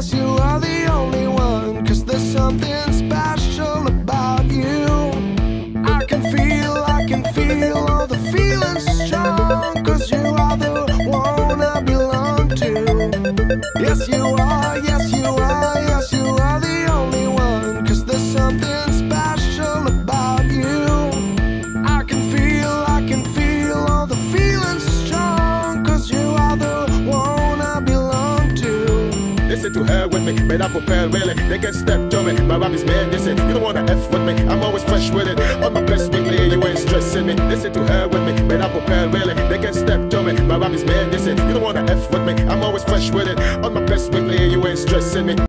guess you are the only one. Cause there's something special about you. I can feel, I can feel all the feelings strong. Cause you are the one I belong to. Yes, you are. Man, I prepare really. They can step to me, my rap is man, listen. You don't wanna F with me, I'm always fresh with it. On my best weekly, you ain't stressing me. Listen to her with me, man, I prepare really. They can step to me, my rap is man, listen. You don't wanna F with me, I'm always fresh with it. On my best weekly, you ain't stressing me.